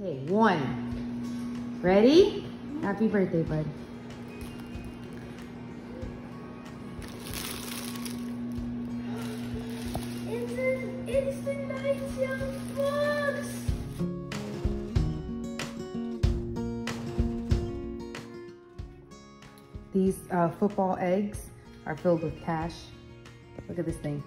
Okay, one. Ready? Happy birthday, bud. It's an instant night young fox. These uh, football eggs are filled with cash. Look at this thing.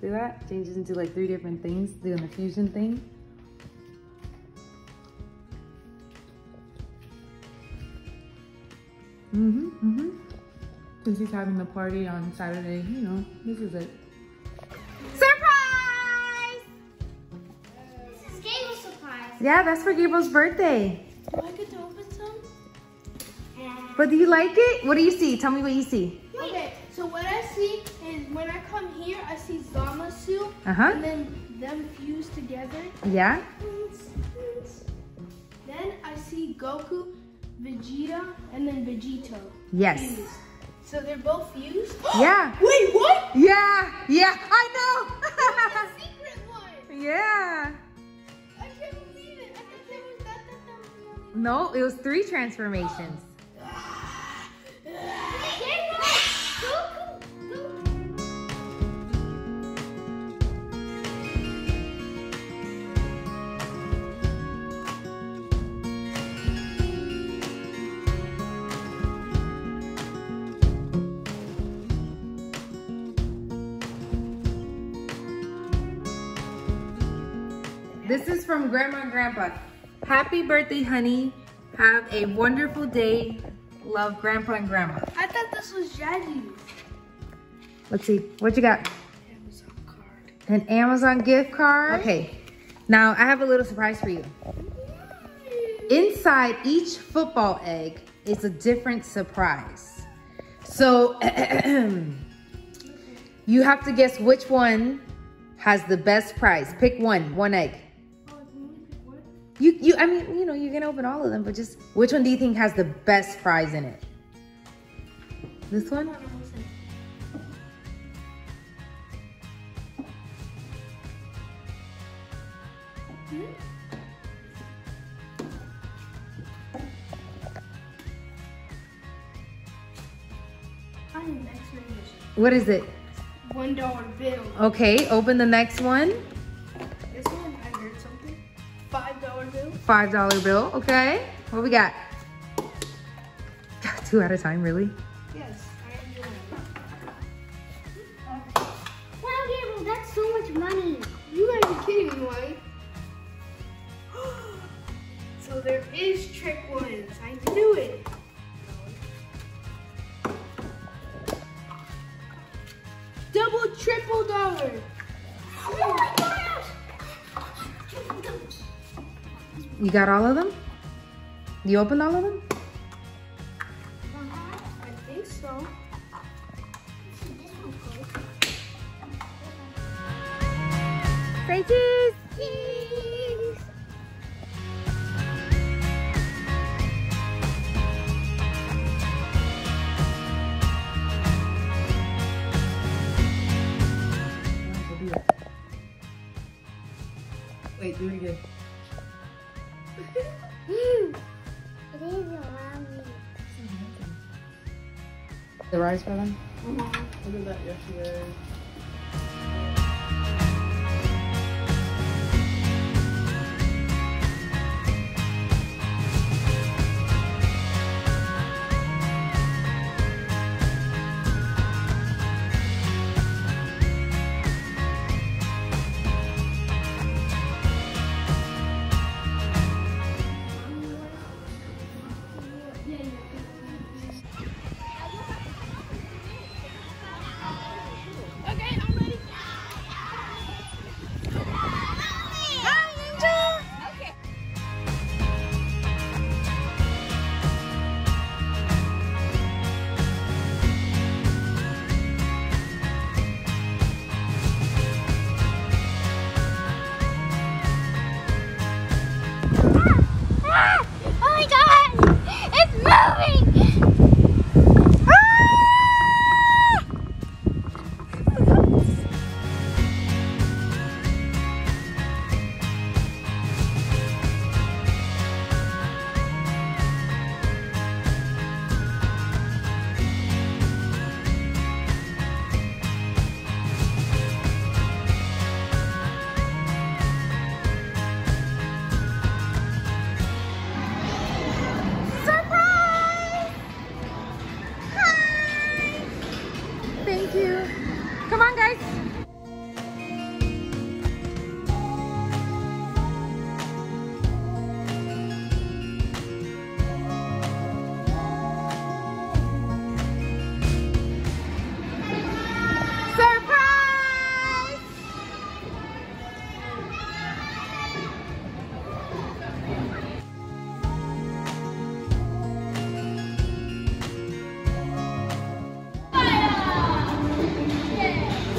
See that? Changes into like three different things, doing the fusion thing. Mm-hmm, mm-hmm. Since he's having the party on Saturday, you know, this is it. Surprise! This is Gable's surprise. Yeah, that's for Gabriel's birthday. Do I get to open some? But do you like it? What do you see? Tell me what you see. Okay, so what I see is when I come here, I see Zamasu, Uh-huh. and then them fused together. Yeah? Then I see Goku, Vegeta, and then Vegito. Yes. Fused. So they're both fused? Yeah. Wait, what? Yeah. Yeah, I the secret one! know. yeah. I can't believe it. I thought there was that, that, that was the only No, it was three transformations. This is from Grandma and Grandpa. Happy birthday, honey. Have a wonderful day. Love Grandpa and Grandma. I thought this was Jadu. Let's see. What you got? Amazon card. An Amazon gift card. Okay. Now, I have a little surprise for you. Inside each football egg is a different surprise. So, you have to guess which one has the best prize. Pick one, one egg. You, you, I mean, you know, you can open all of them, but just which one do you think has the best prize in it? This one? Hmm? I need an X-ray vision. What is it? One dollar bill. Okay, open the next one. $5 bill, okay? What we got? Two at a time, really? Yes, Wow, Gabriel, that's so much money. You guys are kidding me, Wally. so there is trick ones. I knew it. Double, triple dollar. Oh You got all of them? You opened all of them? I think so. Say cheese! Wait, do it again. It is around me. The rice for them? Look at that yesterday.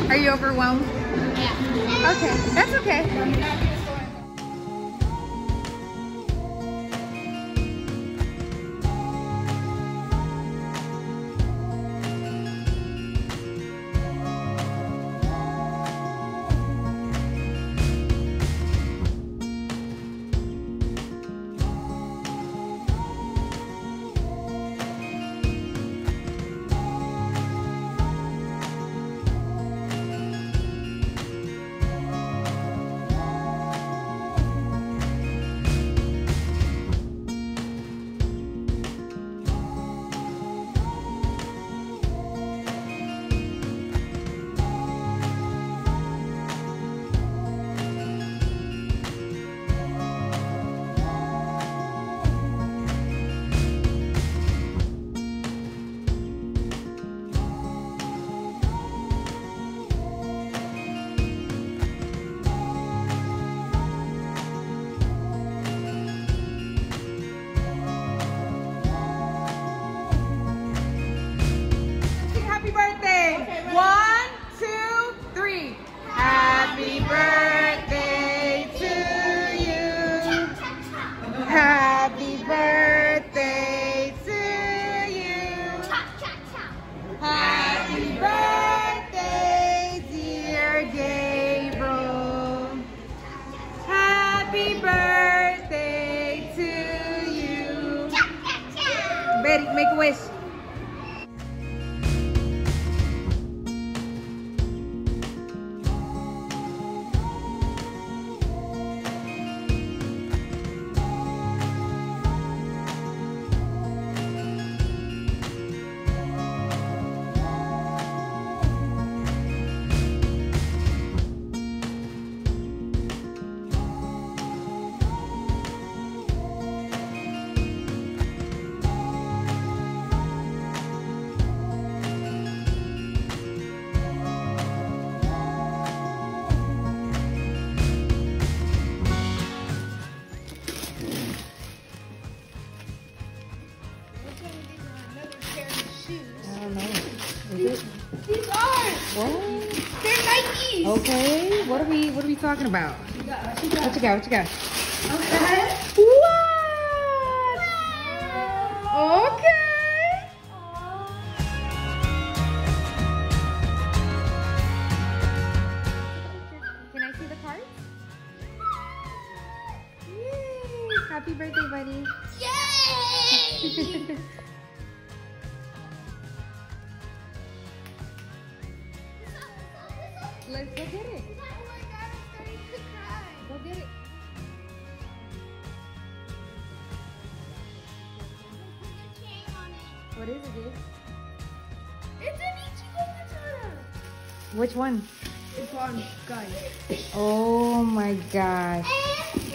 Are you overwhelmed? Yeah. Okay, that's okay. These are. What? They're Nikes. Okay. What are we What are we talking about? What you got? What you got? What you got? Okay. What? Okay. Can I see the cards? Yay! Happy birthday, buddy. Yay! Let's go get it. Oh my god, I'm starting to cry. Go get it. What is it, dude? It's an Ichigo Matata. Which one? It's on, guys. Oh my gosh. And